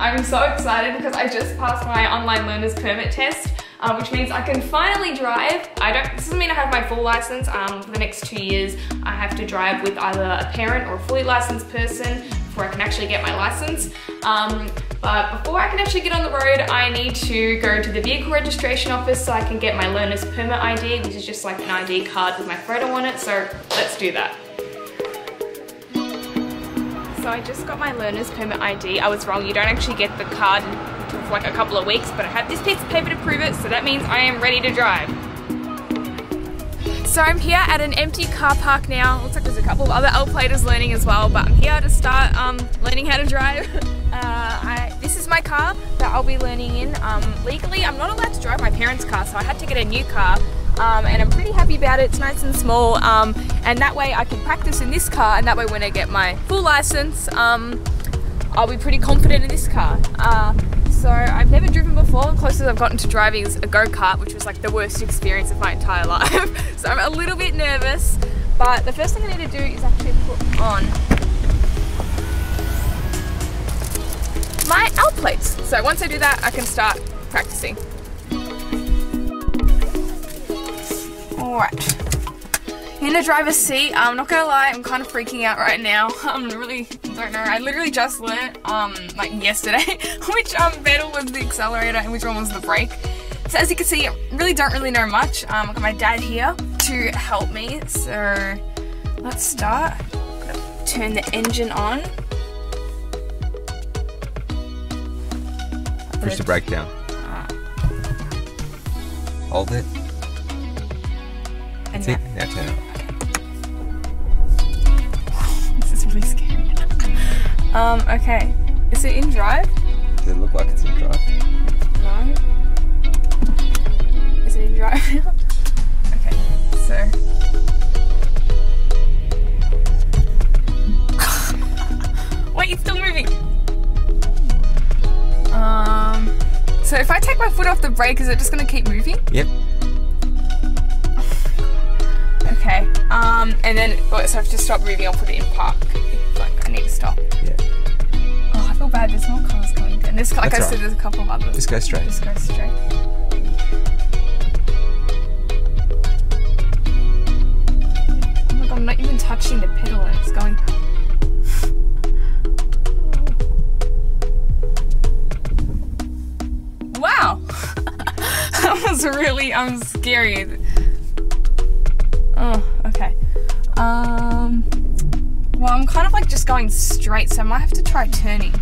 I'm so excited because I just passed my online learner's permit test, uh, which means I can finally drive. I don't, this doesn't mean I have my full license. Um, for the next two years, I have to drive with either a parent or a fully licensed person before I can actually get my license. Um, but before I can actually get on the road, I need to go to the vehicle registration office so I can get my learner's permit ID, which is just like an ID card with my photo on it. So let's do that. So I just got my learner's permit ID. I was wrong, you don't actually get the card for like a couple of weeks, but I have this piece of paper to prove it, so that means I am ready to drive. So I'm here at an empty car park now. Looks like there's a couple of other L-platers learning as well, but I'm here to start um, learning how to drive. Uh, I, this is my car that I'll be learning in. Um, legally, I'm not allowed to drive my parents' car, so I had to get a new car. Um, and I'm pretty happy about it. It's nice and small, um, and that way I can practice in this car, and that way when I get my full license, um, I'll be pretty confident in this car. Uh, so I've never driven before. The closest I've gotten to driving is a go-kart, which was like the worst experience of my entire life. so I'm a little bit nervous, but the first thing I need to do is actually put on my L plates. So once I do that, I can start practicing. Alright. In the driver's seat, I'm not gonna lie, I'm kind of freaking out right now. I'm really, don't know, I literally just learnt, um, like yesterday, which um, pedal was the accelerator and which one was the brake. So as you can see, I really don't really know much. Um, I've got my dad here to help me, so let's start. Turn the engine on. Push the brake down. Hold it. And That's it. This is really scary. um, okay. Is it in drive? Does it look like it's in drive? No. Is it in drive now? okay, so. Wait, it's still moving. Um, so if I take my foot off the brake, is it just gonna keep moving? Yep. Okay. Um, and then oh, so I have to stop moving. I'll put it in park. Like I need to stop. Yeah. Oh, I feel bad. There's more cars coming. And this, like That's I said, there's a couple of others. Just go straight. Just go straight. Oh my god, I'm not even touching the pedal and it's going. Wow! that was really um scary. Oh, okay. Um well I'm kind of like just going straight, so I might have to try turning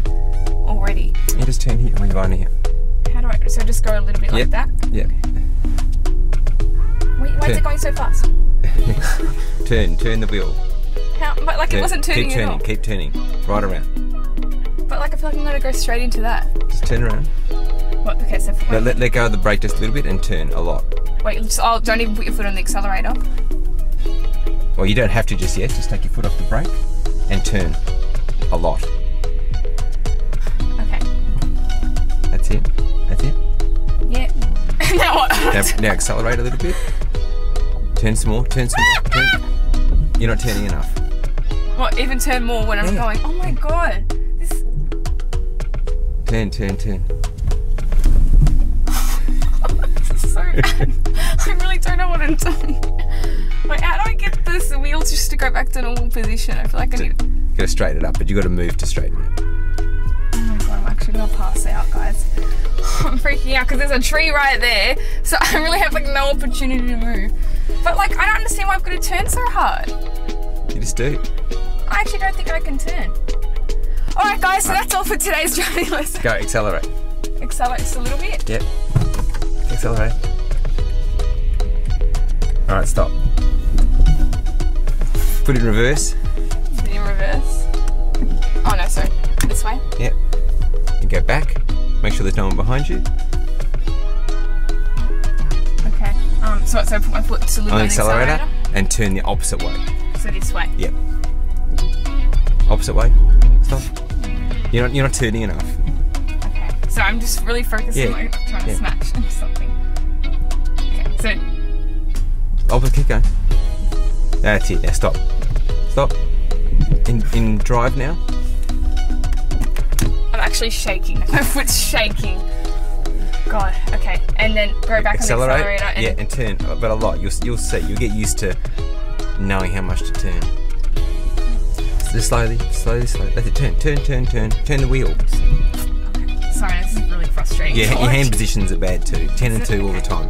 already. Yeah, just turn here when you're lining here. How do I so just go a little bit like Yep. that? Yep. Wait, why is it going so fast? turn, turn the wheel. How, but like it wasn't turning Keep at all. turning, keep turning. Right around. But like I feel like I'm gonna go straight into that. Just turn around. What? Okay, so Let, let, let go of the brake just a little bit and turn a lot. wait just, oh, don't even put your foot on the accelerator. Well, you don't have to just yet. Just take your foot off the brake and turn a lot. Okay. That's it. That's it. Yeah. now what? Now, now accelerate a little bit. Turn some more. Turn some more. Turn. You're not turning enough. what? Even turn more when I'm Yeah. going. Oh my god. This. Turn, turn, turn. this is so bad. I really don't know what I'm doing. Wait, how do I get this wheel just to go back to normal position? I feel like I need. Gotta straighten it up, but you gotta move to straighten it. Oh my god, I'm actually gonna pass out, guys. I'm freaking out because there's a tree right there, so I really have like no opportunity to move. But like, I don't understand why I've got to turn so hard. You just do. I actually don't think I can turn. Alright guys, so that's all for today's driving lesson. Go, accelerate. Accelerate just a little bit. Yep. Accelerate. Alright, stop. Put it in reverse. Put it in reverse. Oh no, sorry. This way. Yep. And go back. Make sure there's no one behind you. Okay. Um, so, so I put my foot a On on the accelerator accelerator. and turn the opposite way. So this way. Yep. Opposite way. Stop. You're not, you're not turning enough. Okay. So I'm just really focusing Yeah. on trying to Yeah. smash into something. Okay. So Opposite, keep going. That's it. Now stop. Stop. In, in drive now. I'm actually shaking. My foot's shaking. God. Okay. And then go back accelerate. on the accelerator. And yeah, and turn, but a lot. You'll you'll see. You'll get used to knowing how much to turn. Just slowly, slowly, slowly. That's it. Turn, turn, turn, turn. Turn the wheel. Sorry, this is really frustrating. Yeah, your hand positions are bad too. Ten and two all the time.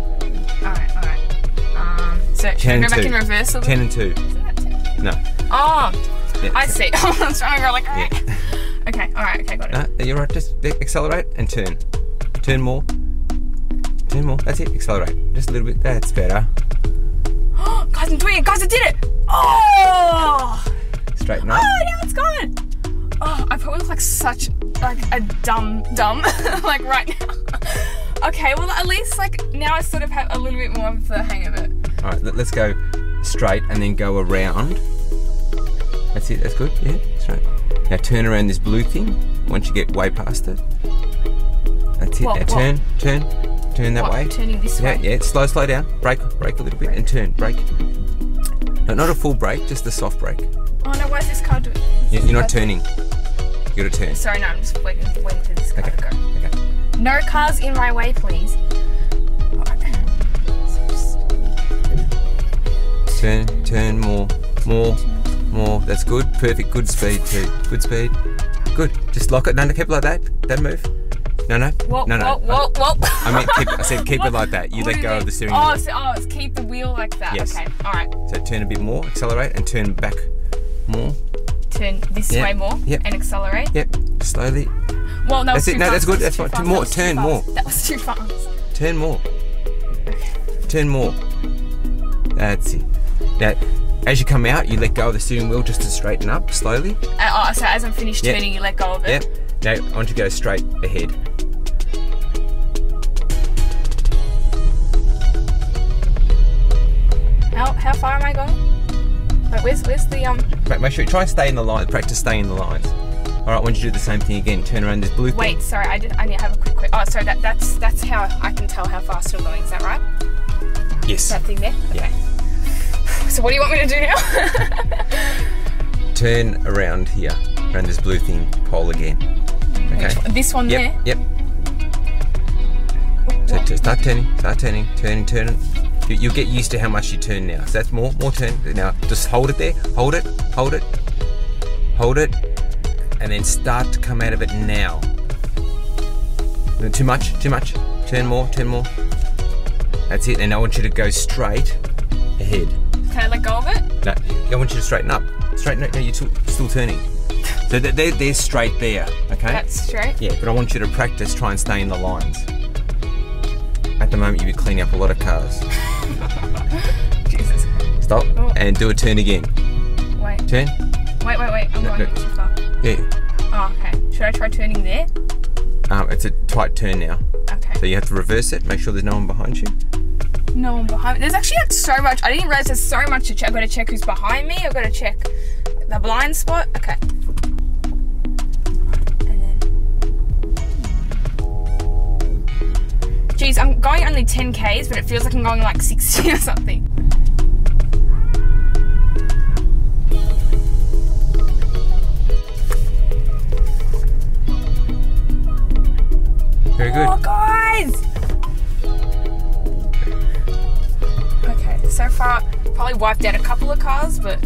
Alright, alright. Um, so should Ten we go back in reverse a little? Ten and two. Isn't that ten? No. Oh, Yeah, I see. I'm trying to go like. Yeah. Okay, alright, okay, got it. No, you're right. Just accelerate and turn. Turn more. Turn more. That's it. Accelerate. Just a little bit. That's better. guys, I'm doing it. Guys, I did it. Oh! Straighten up. Oh, now it's gone. Oh, I probably look like such like a dumb dumb like right now. okay, well at least like now I sort of have a little bit more of the hang of it. All right. Let's go straight and then go around. That's it. That's good. Yeah. Straight. Now turn around this blue thing. Once you get way past it. That's it. What, now what? turn, turn, turn that What, way. turning this Yeah, way? yeah. Slow, slow down. Brake, brake a little bit, and turn. Brake. No, not a full brake, just a soft brake. Oh no, why is this car doing? You- You're not turning. You gotta turn. Sorry, no, I'm just waiting, waiting for this car Okay. to go. Okay. No cars in my way, please. Alright. So just- Turn, turn more, more, more. That's good. Perfect. Good speed too. Good speed. Good. Just lock it. No, no, keep it like that. Don't move. No, no. Whoa, no, no. whoa, whoa. I mean, keep, I said keep it like that. You What let go mean? of the steering Oh, wheel. so, oh, it's keep the wheel like that. Yes. Okay, alright. So turn a bit more, accelerate, and turn back more. Turn this Yep, way more yep. and accelerate. Yep. Slowly. Well, no. That's it. No, fast. that's good. That That's fine. fast. More. That Turn more. That was too fast. Turn more. Turn more. That's it. Now, as you come out, you let go of the steering wheel just to straighten up slowly. Uh, oh, so as I'm finished Yep. turning, you let go of it. Yep. Now, I want you to go straight ahead. How, how far am I going? Wait, where's where's the um? Make, sure you try and stay in the line. Practice staying in the lines. All right. I want you to do the same thing again. Turn around this blue thing. Wait, sorry, I did. I need to have a quick quick. Oh, sorry, that that's that's how I can tell how fast you're going. Is that right? Yes. That thing there. Yeah. So what do you want me to do now? Turn around here, around this blue thing, pole again. Okay. Which? This one Yep. there. Yep. So start turning, start turning, turning, turning. You, you'll get used to how much you turn now. So that's more, more turn. Now just hold it there, hold it, hold it, hold it, and then start to come out of it now. No, Too much, too much. Turn more, turn more. That's it. And I want you to go straight ahead. Can I let go of it? No, I want you to straighten up. Straighten up. No, you're still, turning. So they're, they're, they're straight there, okay? That's straight. Yeah, but I want you to practice, try and stay in the lines. At the moment, you'll be cleaning up a lot of cars. Jesus. Stop Oh. and do a turn again. Wait, Turn. wait, wait, wait. I'm No, going no. too far. Yeah. Oh, okay. Should I try turning there? Um, it's a tight turn now. Okay. So you have to reverse it, make sure there's no one behind you. No one behind me. There's actually like so much. I didn't realize there's so much to check. I've got to check who's behind me. I've got to check the blind spot. Okay. And then. Geez, I'm going only 10 Ks, but it feels like I'm going like 60 or something. Very good. Oh, guys! So far, probably wiped out a couple of cars, but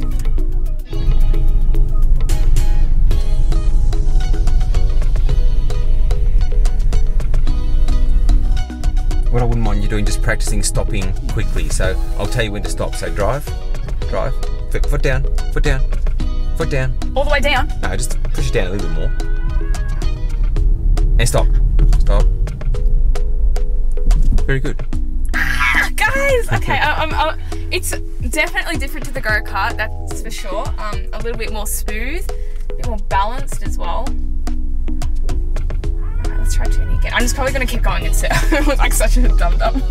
What I wouldn't mind you doing, just practicing stopping quickly. So I'll tell you when to stop. So drive, drive, foot, foot down, foot down, foot down. all the way down. No, just push it down a little bit more. And stop. Stop. Very good. Guys, okay, I, I'm, i it's definitely different to the go kart, that's for sure. Um, a little bit more smooth, a bit more balanced as well. Alright, let's try turning again. I'm just probably gonna keep going in circles look like such a dum dum.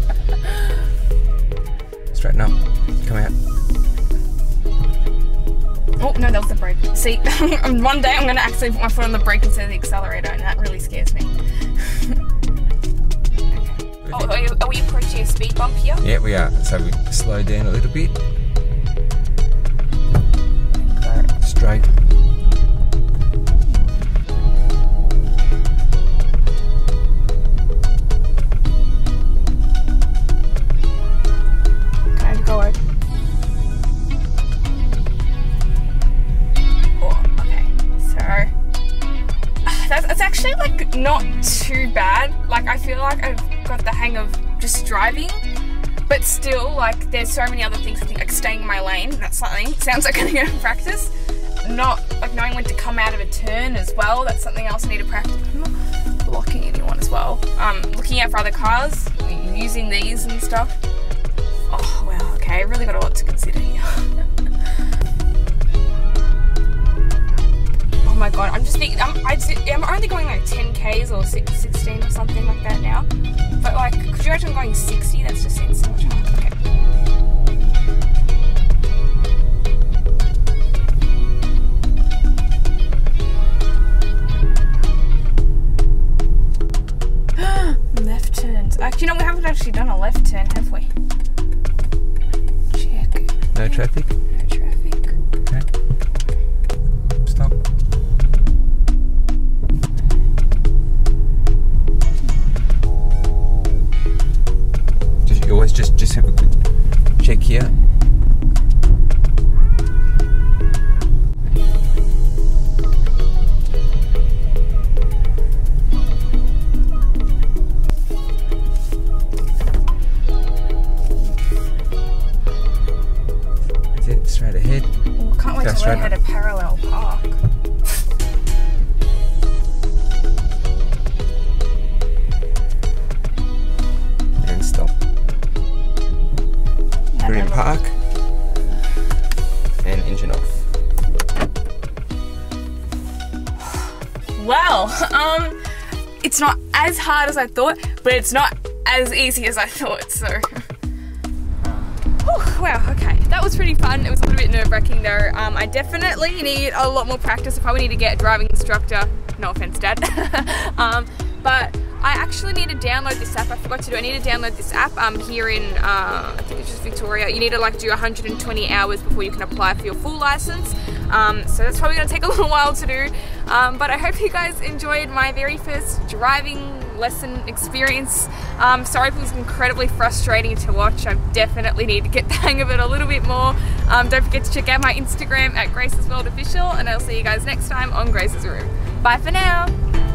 Straighten up. Come out. Oh no, that was the brake. See, one day I'm gonna actually put my foot on the brake instead of the accelerator, and that really scares me. Oh, are, you, are we approaching a speed bump here? Yeah, we are. So we slow down a little bit. Straight. not too bad. Like I feel like I've got the hang of just driving, but still like there's so many other things I think like staying in my lane. That's something sounds like I'm gonna practice. Not like knowing when to come out of a turn as well. That's something else I need to practice. I'm not blocking anyone as well. Um, looking out for other cars, using these and stuff. Oh wow, okay, I really got a lot to consider here. my god, I'm just thinking, I'm, I, am only going like 10 Ks or 16 or something like that now. But like, could you imagine going 60? That's just harder. Okay. left turns. Actually, no, we haven't actually done a left turn, have we? Check. No traffic. Can't wait Go to straight learn how to parallel park. And stop. Put it in park. And engine off. Well, um, it's not as hard as I thought, but it's not as easy as I thought, so. Whew, wow, okay. That was pretty fun. It was a little bit nerve wracking though. Um, I definitely need a lot more practice. I probably need to get a driving instructor. No offense, Dad. um, but I actually need to download this app. I forgot to do. I need to download this app. Um, here in uh, I think it's just Victoria. You need to like do 120 hours before you can apply for your full license. Um, so that's probably going to take a little while to do. Um, but I hope you guys enjoyed my very first driving lesson experience. Um, sorry if it was incredibly frustrating to watch. I definitely need to get the hang of it a little bit more. Um, don't forget to check out my Instagram at Grace's World Official, and I'll see you guys next time on Grace's Room. Bye for now.